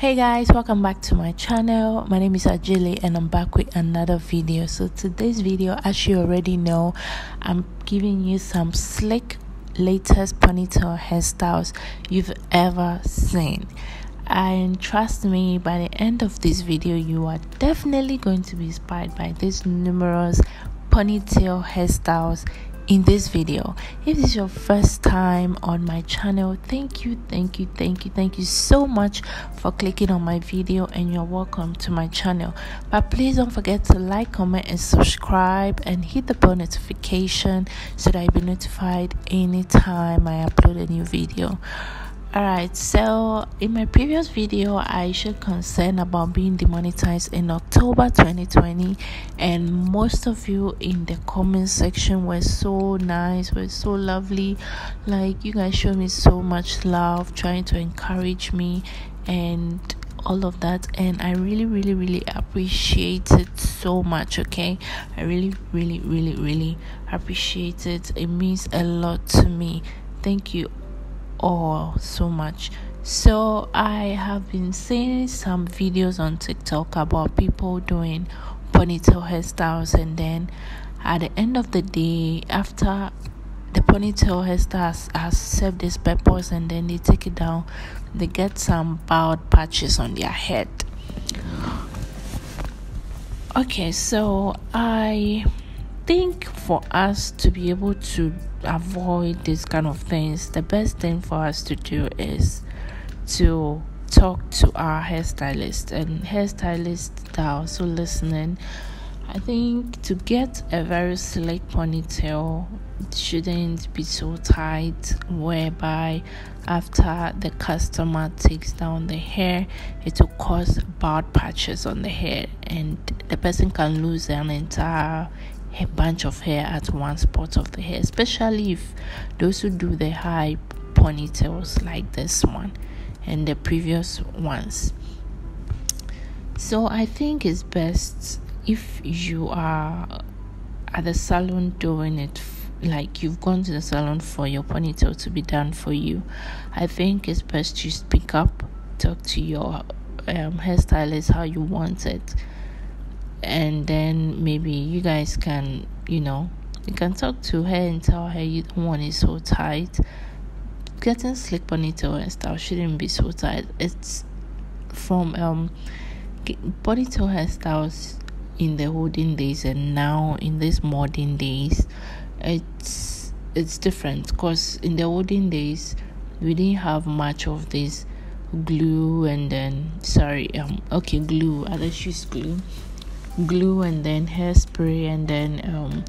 hey guys welcome back to my channel. My name is Adjeley and i'm back with another video. So today's video as you already know i'm giving you some slick latest ponytail hairstyles you've ever seen. And trust me by the end of this video you are definitely going to be inspired by these numerous ponytail hairstyles in this video. If this is your first time on my channel thank you thank you thank you thank you so much for clicking on my video and you're welcome to my channel. But please don't forget to like comment and subscribe and hit the bell notification so that you'll be notified anytime i upload a new video Alright, so in my previous video, I showed concern about being demonetized in October 2020, and most of you in the comment section were so nice, were so lovely. Like, you guys showed me so much love, trying to encourage me, and all of that and i really really really appreciate it so much okay? I really really really really appreciate it. It means a lot to me. Thank you all so much. So I have been seeing some videos on TikTok about people doing ponytail hairstyles and then at the end of the day after the ponytail hairstyle has, has served its purpose and then they take it down they get some bald patches on their head okay so i think for us to be able to avoid these kind of things, the best thing for us to do is to talk to our hairstylist and hairstylists that are also listening. I think to get a very slick ponytail shouldn't be so tight, whereby after the customer takes down the hair, it will cause bald patches on the hair, and the person can lose an entire a bunch of hair at one spot of the hair, especially if those who do the high ponytails like this one and the previous ones. So I think it's best if you are at the salon doing it like you've gone to the salon for your ponytail to be done for you. I think it's best you speak up, talk to your um, hairstylist how you want it and then maybe you guys can you know you can talk to her and tell her you don't want it so tight. Getting slick ponytail and stuff shouldn't be so tight. It's from um ponytail hairstyles in the olden days and now in these modern days it's it's different. Because in the olden days we didn't have much of this glue and then sorry um okay glue. Other use glue glue and then hairspray and then um,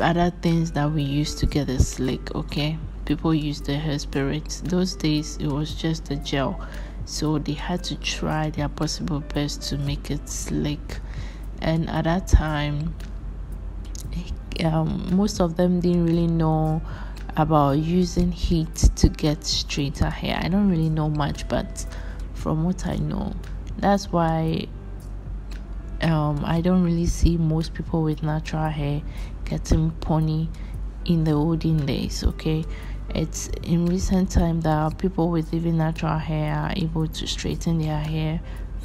other things that we use to get it slick okay? People use the hairspray those days it was just a gel. So they had to try their possible best to make it slick. And at that time um, most of them didn't really know about using heat to get straighter hair. I don't really know much but from what i know that's why um, I don't really see most people with natural hair getting pony in the olden days. Okay, it's in recent time that people with even natural hair are able to straighten their hair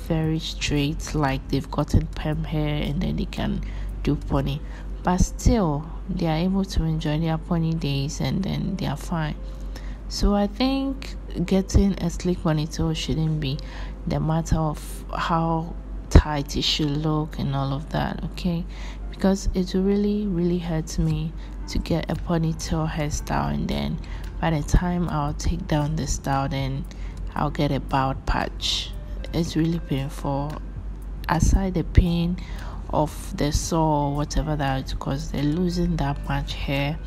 very straight, like they've gotten perm hair and then they can do pony. But still, they are able to enjoy their pony days and then they are fine. So I think getting a slick ponytail shouldn't be the matter of how tight it should look and all of that, okay? Because it really, really hurts me to get a ponytail hairstyle and then by the time I'll take down the style, then I'll get a bald patch. It's really painful. Aside the pain of the saw or whatever that, because they're losing that much hair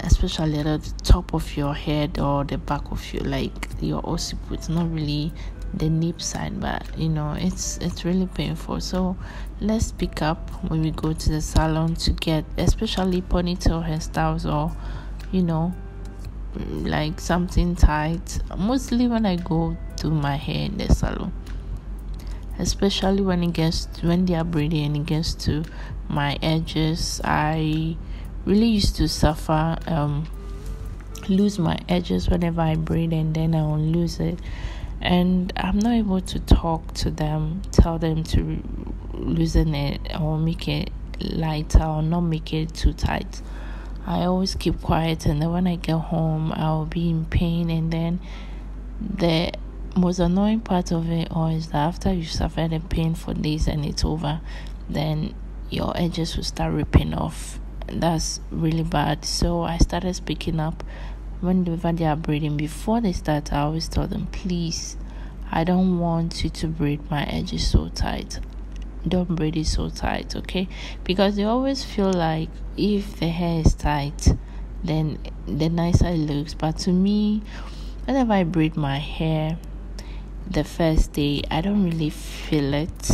especially at the top of your head or the back of your like your occiput not really the nip side but you know it's it's really painful. So let's pick up when we go to the salon to get especially ponytail hairstyles or you know like something tight. Mostly when i go to my hair in the salon. Especially when it gets when they are braiding and it gets to my edges. I really used to suffer um lose my edges whenever i braid and then i will lose it and I'm not able to talk to them, tell them to loosen it or make it lighter or not make it too tight. I always keep quiet, and then when I get home, I'll be in pain. And then the most annoying part of it all is that after you suffer the pain for days and it's over, then your edges will start ripping off. That's really bad. So I started speaking up whenever they are braiding. Before they start, I always tell them, please, I don't want you to braid my edges so tight. Don't braid it so tight okay? Because they always feel like if the hair is tight then the nicer it looks. But to me whenever i braid my hair the first day i don't really feel it.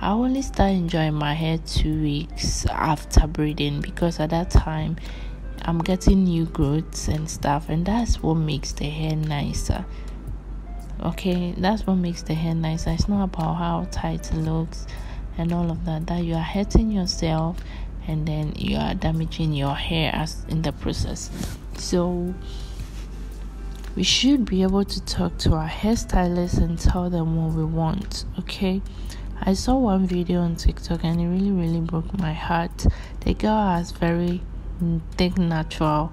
I only start enjoying my hair two weeks after braiding because at that time i'm getting new growths and stuff and that's what makes the hair nicer. Okay that's what makes the hair nicer. It's not about how tight it looks and all of that that you are hurting yourself and then you are damaging your hair as in the process. So we should be able to talk to our hairstylist and tell them what we want okay? I saw one video on tiktok and it really really broke my heart. The girl has very thick natural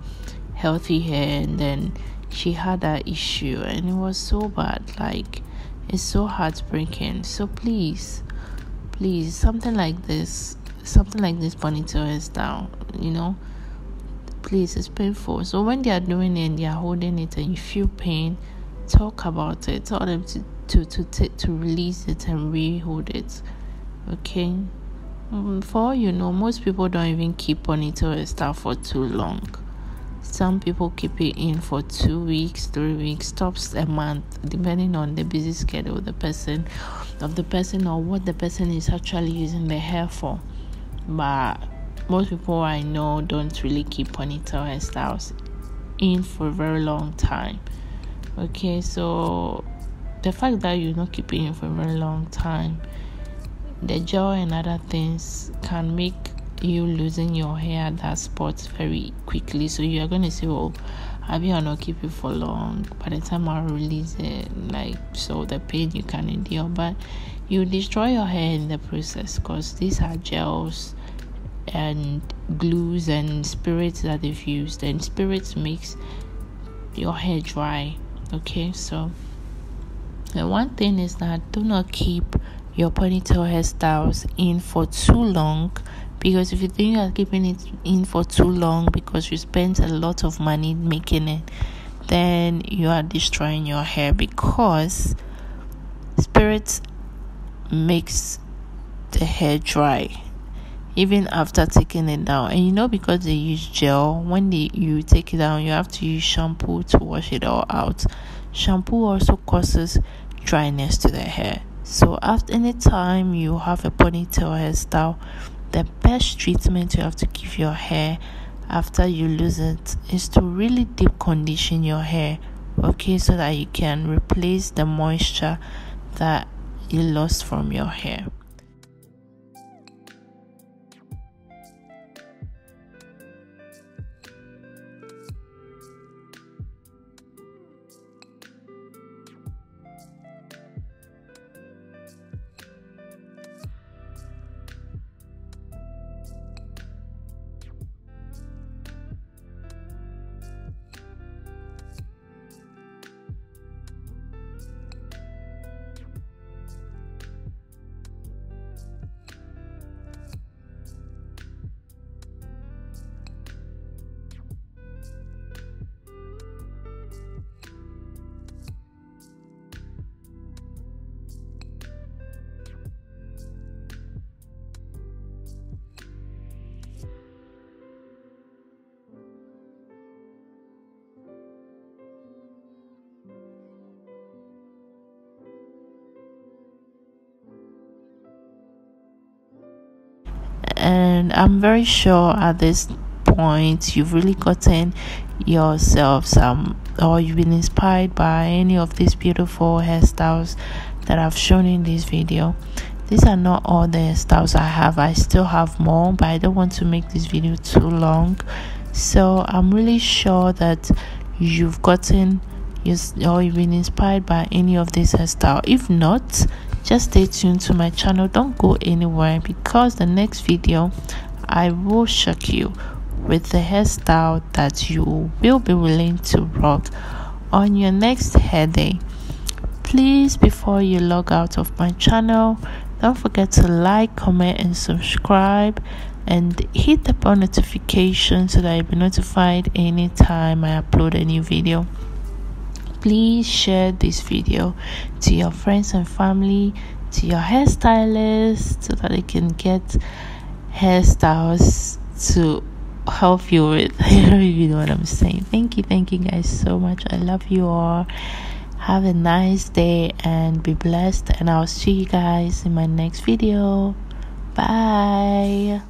healthy hair and then she had that issue and it was so bad like it's so heartbreaking. So please please something like this something like this ponytail is down you know? Please it's painful. So when they are doing it they are holding it and you feel pain talk about it. Tell them to to to to, to release it and re-hold it okay mm, for you know most people don't even keep ponytail hairstyle for too long. Some people keep it in for two weeks three weeks tops a month depending on the busy schedule of the person of the person or what the person is actually using the hair for. But most people i know don't really keep ponytail hairstyles in for a very long time. Okay so the fact that you're not keeping it in for a very long time the gel and other things can make you losing your hair at that spot very quickly. So you are going to say, "Oh, I will not keep it for long." By the time I release it, like so, the pain you can endure, but you destroy your hair in the process because these are gels and glues and spirits that they've used, and spirits makes your hair dry. Okay, so the one thing is that do not keep your ponytail hairstyles in for too long because if you think you're keeping it in for too long because you spent a lot of money making it then you are destroying your hair because spirit makes the hair dry even after taking it down. And you know because they use gel when they, you take it down you have to use shampoo to wash it all out. Shampoo also causes dryness to the hair so after any time you have a ponytail hairstyle the best treatment you have to give your hair after you lose it is to really deep condition your hair okay so that you can replace the moisture that you lost from your hair and i'm very sure at this point you've really gotten yourself some or you've been inspired by any of these beautiful hairstyles that i've shown in this video. These are not all the hairstyles i have. I still have more but i don't want to make this video too long. So i'm really sure that you've gotten or you've been inspired by any of this hairstyle. If not, just stay tuned to my channel. Don't go anywhere because the next video I will shock you with the hairstyle that you will be willing to rock on your next hair day. Please, before you log out of my channel, don't forget to like, comment, and subscribe and hit the bell notification so that you'll be notified anytime I upload a new video. Please share this video to your friends and family, to your hairstylist, so that they can get hairstyles to help you with. Even know what I'm saying. Thank you, thank you guys so much. I love you all. Have a nice day and be blessed. And I'll see you guys in my next video. Bye.